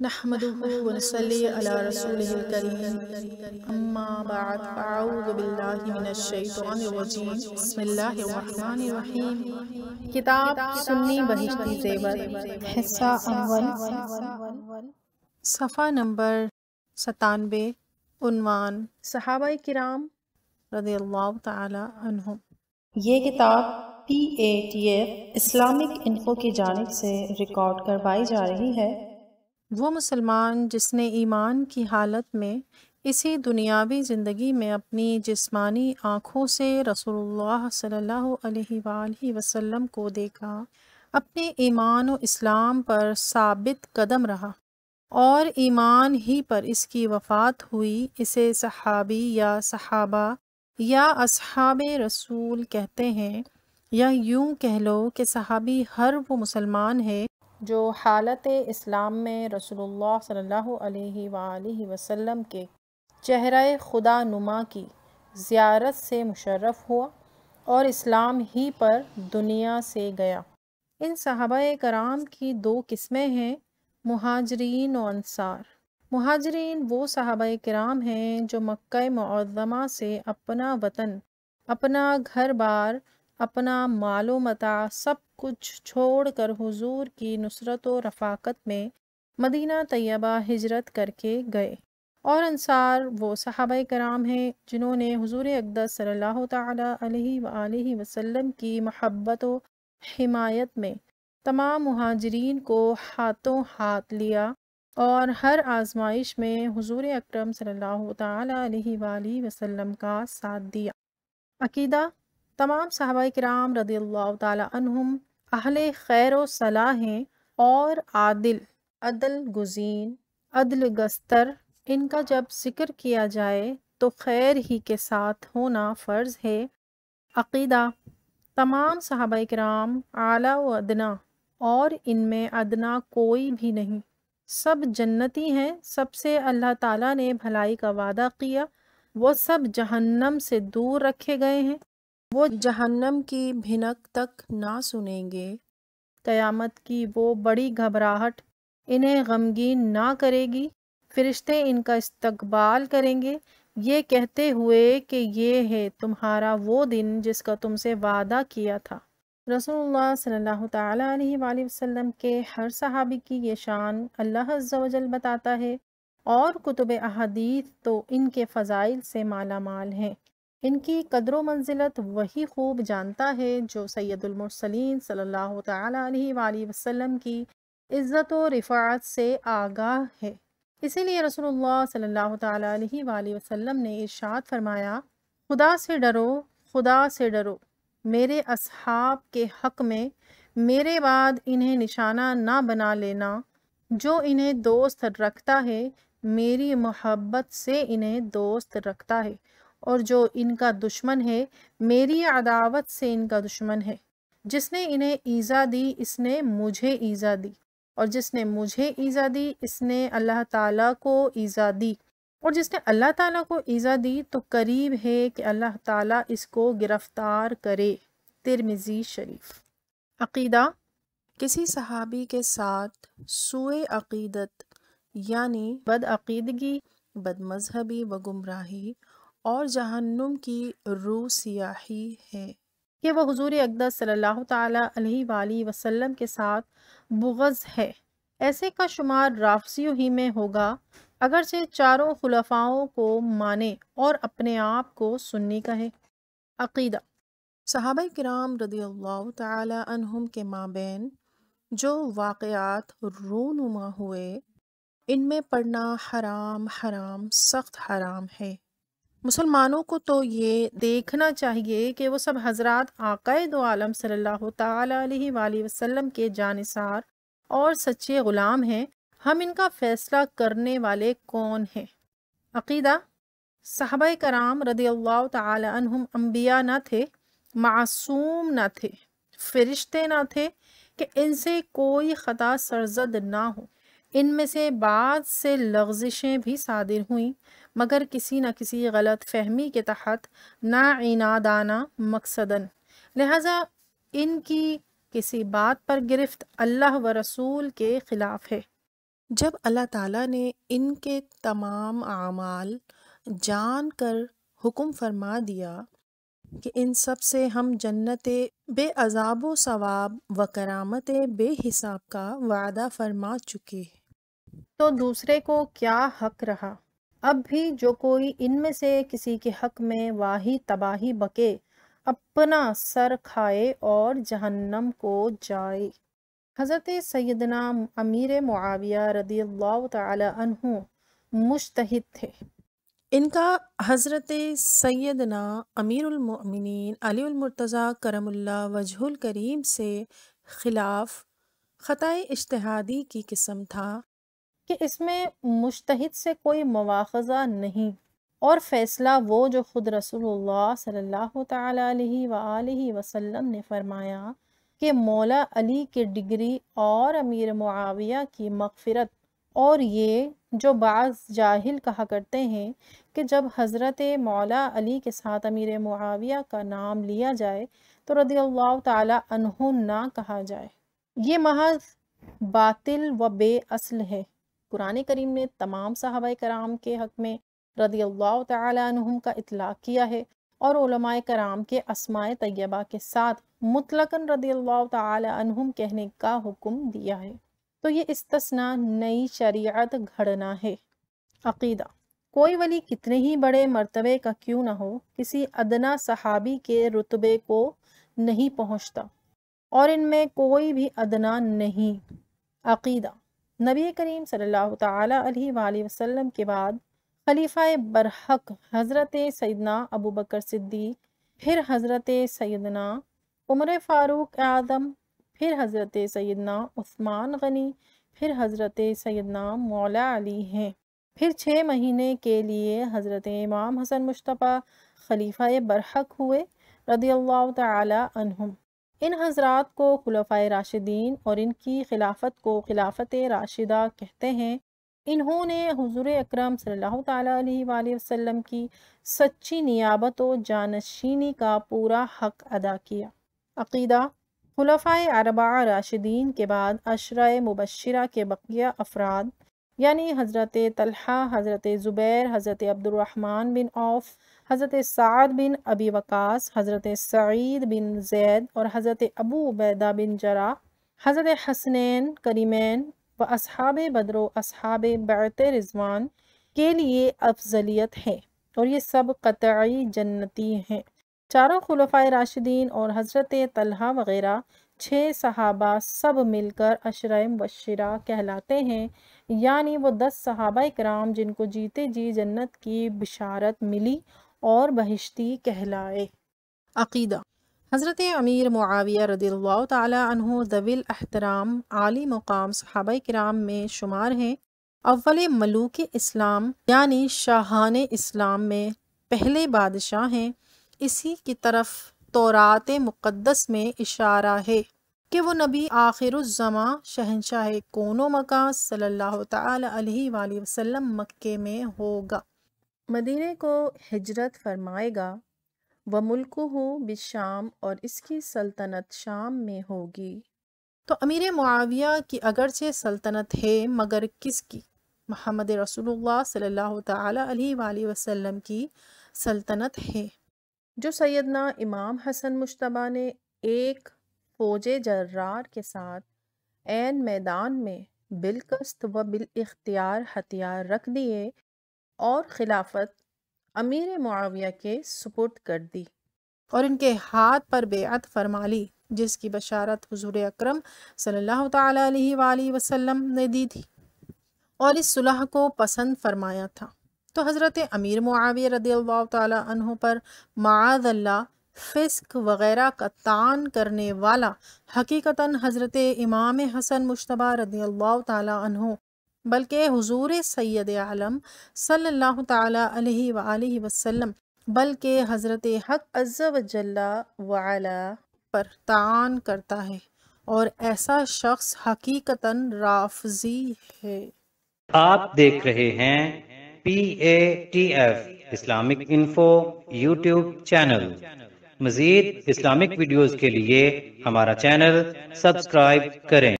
रहीम किताब सुन्नी बहिश्ती ज़ेवर हिस्सा अव्वल सफ़ा नंबर सतानवे उन्वान सहाबा किराम रदियल्लाहु ताला अन्हुम ये किताब P A T F Islamic info की जानिब से रिकॉर्ड करवाई जा रही है वो मुसलमान जिसने ईमान की हालत में इसी दुनियावी ज़िंदगी में अपनी जिस्मानी आँखों से रसूलुल्लाह सल्लल्लाहु अलैहि वसल्लम को देखा, अपने ईमान और इस्लाम पर साबित कदम रहा और ईमान ही पर इसकी वफ़ात हुई, इसे सहाबी या सहाबा या असहाब रसूल कहते हैं। या यूँ कह लो कि सहाबी हर वो मुसलमान है जो हालत इस्लाम में रसूलुल्लाह सल्लल्लाहु अलैहि वसल्लम के चेहरा खुदा नुमा की ज़ियारत से मुशर्रफ हुआ और इस्लाम ही पर दुनिया से गया। इन सहाबा कराम की दो किस्में हैं, मुहाजरीन और अंसार। मुहाजरीन वो सहाबा कराम हैं जो मक्का मुअज़्ज़मा से अपना वतन, अपना घर बार अपना मालो मता सब कुछ छोड़कर हुजूर की नुसरत व रफ़ाकत में मदीना तैयबा हिजरत करके गए। और अंसार वो सहाब कराम हैं जिन्होंने हुजूर अकदस सल्लल्लाहु अलैहि वसल्लम की महब्बत व हिमायत में तमाम महाजरीन को हाथों हाथ लिया और हर आजमाइश में हुजूर अकरम सल्लल्लाहु अलैहि वसल्लम का साथ दिया। अकीदा, तमाम साहबा कराम रदी तहुम अहले खैर सलाह हैं और आदिल, अदल गुजीन, अदल गस्तर, इनका जब ज़िक्र किया जाए तो खैर ही के साथ होना फ़र्ज़ है। अकीदा, तमाम साहबा कराम आला व अदना, और इनमें अदना कोई भी नहीं। सब जन्नती हैं, सबसे अल्लाह ताला ने भलाई का वादा किया वो सब जहन्नम से दूर रखे गए हैं। वो जहन्नम की भिनक तक ना सुनेंगे। क़यामत की वो बड़ी घबराहट इन्हें गमगीन ना करेगी। फरिश्ते इनका इस्तकबाल करेंगे। ये कहते हुए कि ये है तुम्हारा वो दिन जिसका तुमसे वादा किया था। रसूलुल्लाह सल्लल्लाहु अलैहि वसल्लम के हर सहाबी की ये शान अल्लाह अज्जा बताता है। और कुतुब अहदीत तो इनके फ़ज़ाइल से माला माल हैं। इनकी कदर मंजिलत वही खूब जानता है जो सैदुलमरसलिन सल्लल्लाहु अलैहि की इज़्ज़त व रिफ़ात से आगाह है। इसीलिए रसूलुल्लाह सल्लल्लाहु अलैहि ने इरशाद फरमाया, खुदा से डरो, खुदा से डरो। मेरे असहाब के हक़ में मेरे बाद इन्हें निशाना ना बना लेना। जो इन्हें दोस्त रखता है, मेरी मोहब्बत से इन्हें दोस्त रखता है। और जो इनका दुश्मन है, मेरी अदावत से इनका दुश्मन है। जिसने इन्हें ईज़ा दी, इसने मुझे ईज़ा दी। और जिसने मुझे ईज़ा दी, इसने अल्लाह ताला को ईज़ा दी। और जिसने अल्लाह ताला को ईज़ा दी तो करीब है कि अल्लाह ताला इसको गिरफ़्तार करे। तिरमिज़ी शरीफ। अकीदा, किसी सहाबी के साथ सुए अकीदत, यानी बदअकीदगी, बदमजहबी व गुमराही और जहन्नुम की रू सियाही है। कि वह हुजूर अकदस सल्लल्लाहु अलैहि वसल्लम के साथ बुगज़ है। ऐसे का शुमार राफसियों ही में होगा। अगरचे चारों खुलफाओं को माने और अपने आप को सुन्नी कहे। अकीदा। सहाबा कराम रदी अल्लाह के माबेन जो वाक़ात रूनुमा हुए इनमें पढ़ना हराम हराम सख्त हराम है। मुसलमानों को तो ये देखना चाहिए कि वो सब हज़रत आकाए दो आलम सल्लल्लाहु अलैहि वसल्लम के जानसार और सच्चे ग़ुलाम हैं। हम इनका फ़ैसला करने वाले कौन हैं? अकीदा? साहब कराम रदी अल्लाह तुम अम्बिया ना थे, मासूम ना थे, फरिश्ते ना थे कि इनसे कोई ख़ता सरजद ना हो। इनमें से बाद से लफ्ज़िशें भी सादिर हुईं, मगर किसी न किसी गलत फहमी के तहत ना इनादाना मकसदन। लिहाजा इनकी किसी बात पर गिरफ्त अल्लाह व रसूल के ख़िलाफ़ है। जब अल्लाह ताला ने इनके तमाम आमाल जान कर हुक्म फरमा दिया कि इन सबसे हम जन्नत बेअजाब सवाब व करामत बेहिसाब का वादा फरमा चुके तो दूसरे को क्या हक रहा? अब भी जो कोई इनमें से किसी के हक में वाही तबाही बके, अपना सर खाए और जहन्नम को जाए। हज़रत सैदना अमीर मुआविया रदी अल्लाह तु मुश्तहिद थे। इनका हज़रत सैदना अमीरमिन अलीमरतज़ा करमुल्ला वजहुल करीम से ख़िलाफ़ ख़ताए इश्तहादी की किस्म था। कि इसमें मुश्तहिद से कोई मवाख़ा नहीं और फ़ैसला वो जो ख़ुद रसूलुल्लाह सल्लल्लाहु अलैहि वसल्लम ने फ़रमाया कि मौला अली के डिग्री और अमीर मुआविया की मगफ़रत और ये जो बाज़ जाहिल कहा करते हैं कि जब हज़रत मौला अली के साथ अमीर मुआविया का नाम लिया जाए तो रदी अल्लाह ना कहा जाए। ये महज बातिल व बेअसल है। कुरान करीम ने तमाम साहब कराम के हक में रदी अल्लाह तम का इतलाक़ किया है और कराम के असमाय तय्यबा के साथ मुतलकन रदी अल्लाह तम कहने का हुक्म दिया है। तो ये इस्तना नई शरीयत घड़ना है। अकीदा, कोई वली कितने ही बड़े मर्तबे का क्यों ना हो, किसी अदना सहाबी के रुतबे को नहीं पहुँचता और इनमें कोई भी अदना नहीं। अकीदा नबी करीम सल्लल्लाहु अलैहि वसल्लम के बाद खलीफा बरहक हज़रत सैदना अबू बकर सिद्दीक, फिर हज़रत सैदना उमर फ़ारूक आदम फिर हज़रत सैदना उस्मान गनी, फिर हज़रत सैदना मौला अली हैं। फिर छः महीने के लिए हज़रत इमाम हसन मुशतबा खलीफा बरहक हुए रदी अल्लाह तहुम इन हजरात को खुलफ़ा राशिदीन और इनकी खिलाफत को खिलाफत राशिदा कहते हैं। इन्होंने हुजूर अकरम सल्लल्लाहु अलैहि वसल्लम की सच्ची नियाबत व जानशीनी का पूरा हक अदा किया। अकीदा, खुलफ़ाए अरबा राशिदीन के बाद अशरा मुबशरा के बकिया अफराद, यानी हज़रत तलहा, हज़रत ज़ुबैर, हज़रत अब्दुलरहमान बिन औफ हज़रत साद बिन अबी वकास, हज़रत सईद बिन जैद और हज़रत अबू उबैदा बिन जरा, हज़रत हसनैन करीमैन व असहाब बदरो असहाब बैत रिजवान के लिए अफजलियत है और ये सब कतई जन्नती हैं। चारों खुलफ़ा राशिदीन और हज़रत तलहा वग़ैरह छः सहाबा सब मिलकर अशर मुबशरा कहलाते हैं। यानी वो दस सहाबा कराम जिनको जीते जी जन्नत की बिशारत मिली और बहिश्ती कहलाए। अकीदा, हज़रत अमीर मुआविया रदील्ला तविल अहतराम आली मुकाम सहाबा कराम में शुमार हैं। अव्वल मलूक इस्लाम, यानी शाहान इस्लाम में पहले बादशाह हैं। इसी की तरफ़ तोरात मुक़दस में इशारा है कि वो नबी आखिरुज़्ज़मा शहनशाह कोनो मका सल्लल्लाहु अलैहि वसल्लम मक्के में होगा। मदीने को हिजरत फरमाएगा व मुल्क हो बिशाम और इसकी सल्तनत शाम में होगी। तो अमीर मुआविया की अगरचे सल्तनत है, मगर किसकी? मोहम्मद रसूलुल्लाह सल्लल्लाहु अलैहि वसल्लम की सल्तनत है। जो सैदना इमाम हसन मुशतबा ने एक फ़ौज जर्रार के साथ एन मैदान में बिलकस्त व बिल इख्तियार हथियार रख दिए और खिलाफत अमीर मुआविया के सुपुर्द कर दी और इनके हाथ पर बेअत फरमा ली, जिसकी बशारत हुजूर अकरम सल्लल्लाहु अलैहि वसल्लम ने दी थी। और इस सुलह को पसंद फरमाया था। तो हज़रत अमीर मुआविया रदी पर मादल्ला फ़िस्क वग़ैरह का तान करने वाला हकीकता हज़रत इमाम हसन मुशतबा रदी अल्लाह तहों बल्कि हुजूर सैद आलम अलैहि वसल्लम, बल्कि हज़रत हक अज़्ज़ा पर तान करता है और ऐसा शख्स हकीकता राफजी है। आप देख रहे हैं P A T F Islamic info YouTube channel Majeed Islamic videos के लिए हमारा चैनल सब्सक्राइब करें।